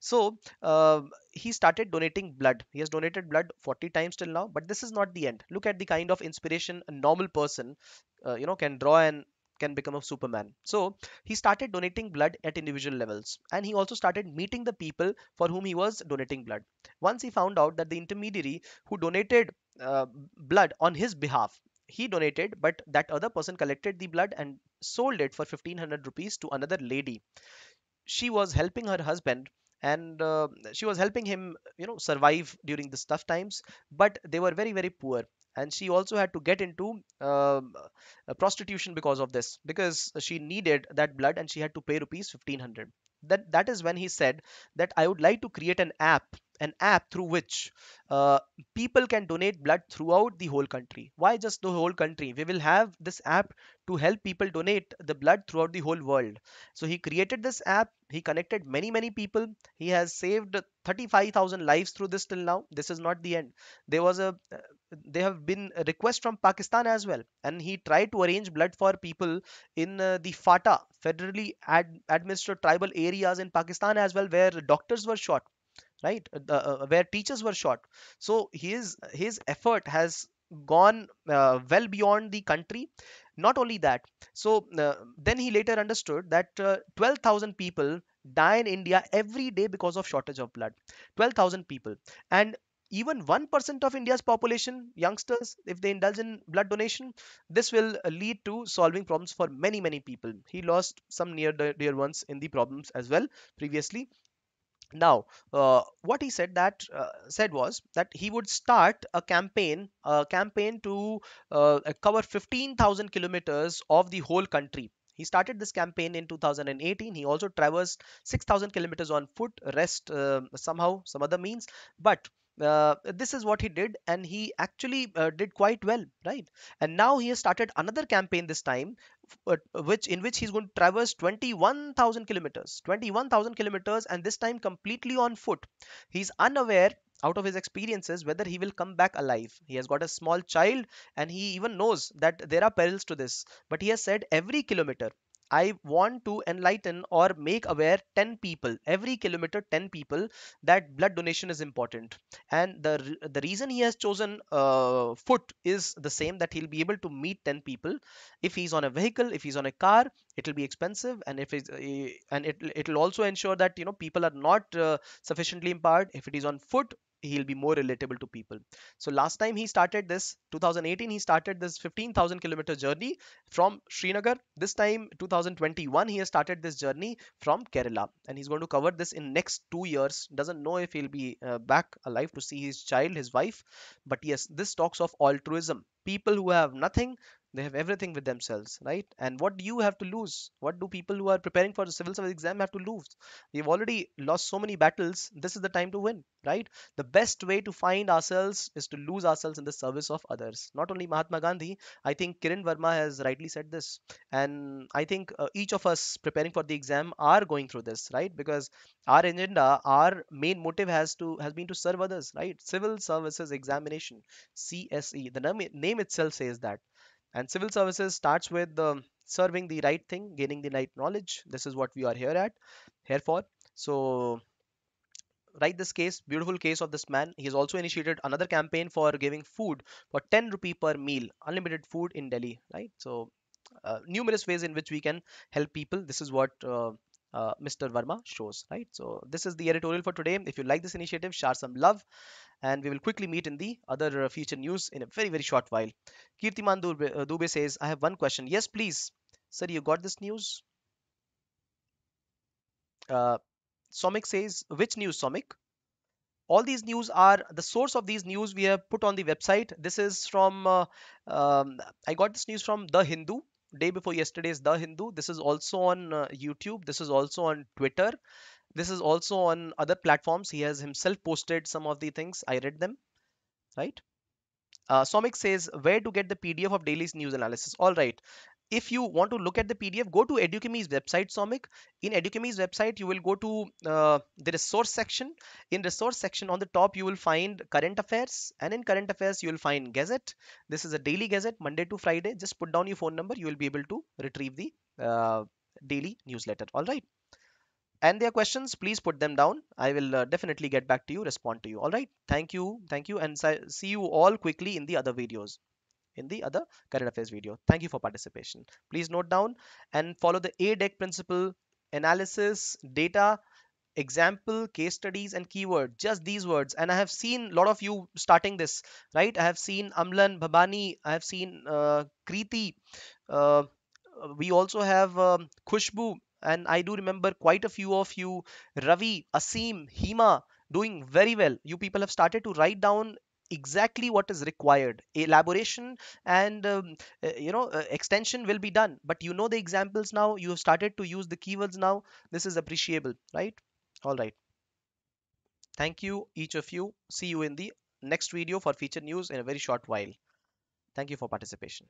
So uh, he started donating blood. He has donated blood 40 times till now, but this is not the end. Look at the kind of inspiration a normal person, uh, you know, can draw and can become a superman. So he started donating blood at individual levels and he also started meeting the people for whom he was donating blood. Once he found out that the intermediary who donated uh, blood on his behalf he donated but that other person collected the blood and sold it for 1500 rupees to another lady. She was helping her husband and uh, she was helping him you know survive during the tough times but they were very very poor and she also had to get into uh, prostitution because of this because she needed that blood and she had to pay rupees 1500 that that is when he said that i would like to create an app an app through which uh, people can donate blood throughout the whole country. Why just the whole country? We will have this app to help people donate the blood throughout the whole world. So he created this app he connected many many people. He has saved 35000 lives through this till now. This is not the end. There was a there have been a request from Pakistan as well, and he tried to arrange blood for people in uh, the FATA, federally ad- administered tribal areas in Pakistan as well, where doctors were shot, right, uh, uh, where teachers were shot. So his his effort has gone uh, well beyond the country. Not only that, so uh, then he later understood that uh, 12,000 people die in India every day because of shortage of blood. 12,000 people, and even 1% of India's population, youngsters, if they indulge in blood donation, this will lead to solving problems for many, many people. He lost some near dear ones in the problems as well previously. Now, uh, what he said that uh, said was that he would start a campaign, a campaign to uh, cover 15,000 kilometers of the whole country. He started this campaign in 2018. He also traversed 6,000 kilometers on foot, rest uh, somehow, some other means. But uh, this is what he did and he actually uh, did quite well right? And now he has started another campaign this time uh, which in which he's going to traverse 21000 kilometers 21000 kilometers and this time completely on foot. He's unaware out of his experiences whether he will come back alive. He has got a small child and he even knows that there are perils to this. But he has said every kilometer I want to enlighten or make aware 10 people every kilometer 10 people that blood donation is important. And the the reason he has chosen uh, foot is the same that he'll be able to meet 10 people. If he's on a vehicle if he's on a car it'll be expensive. And if it's uh, and it it'll also ensure that you know people are not uh, sufficiently empowered. If it is on foot he'll be more relatable to people. So last time he started this 2018 he started this 15000 kilometer journey from srinagar. This time 2021 he has started this journey from kerala. And he's going to cover this in next two years. Doesn't know if he'll be uh, back alive to see his child his wife. But yes this talks of altruism. People who have nothing they have everything with themselves right? And what do you have to lose? What do people who are preparing for the civil service exam have to lose? We've already lost so many battles. This is the time to win right? The best way to find ourselves is to lose ourselves in the service of others. Not only mahatma gandhi i think kiran verma has rightly said this. And i think uh, each of us preparing for the exam are going through this right? Because our agenda our main motive has to has been to serve others right? Civil services examination cse the name, name itself says that and civil services starts with um, serving the right thing, gaining the right knowledge. This is what we are here at, here for. So write this case, beautiful case of this man. He has also initiated another campaign for giving food for 10 rupee per meal, unlimited food in Delhi, right? So uh, numerous ways in which we can help people. This is what uh, uh, Mr. Verma shows, right? So this is the editorial for today. If you like this initiative, share some love and we will quickly meet in the other uh, feature news in a very, very short while. Kirtiman Dube, uh, Dube says, I have one question. Yes, please. Sir, you got this news? Uh, Somik says, which news, Somik? All these news are the source of these news we have put on the website. This is from, uh, um, I got this news from The Hindu. Day before yesterday's The Hindu. This is also on uh, YouTube. This is also on Twitter. This is also on other platforms. He has himself posted some of the things. I read them, right? Uh, says, where to get the PDF of Daily's news analysis? All right. If you want to look at the PDF, go to Edukemy's website, Somik. In Edukemy's website, you will go to uh, the resource section. In resource section on the top, you will find current affairs. And in current affairs, you will find Gazette. This is a daily Gazette, Monday to Friday. Just put down your phone number. You will be able to retrieve the uh, daily newsletter. All right and their questions please put them down i will uh, definitely get back to you respond to you all right thank you thank you and see you all quickly in the other videos in the other current affairs video. Thank you for participation. Please note down and follow the a deck principle analysis data example case studies and keyword. Just these words. And i have seen a lot of you starting this right? I have seen amlan bhabani i have seen uh, kriti uh, we also have um, Khushbu and I do remember quite a few of you, Ravi, Asim, Hima, doing very well. You people have started to write down exactly what is required. Elaboration and um, uh, you know uh, extension will be done. But you know the examples now. You have started to use the keywords now. This is appreciable right? All right. Thank you each of you. See you in the next video for feature news in a very short while. Thank you for participation